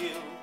you.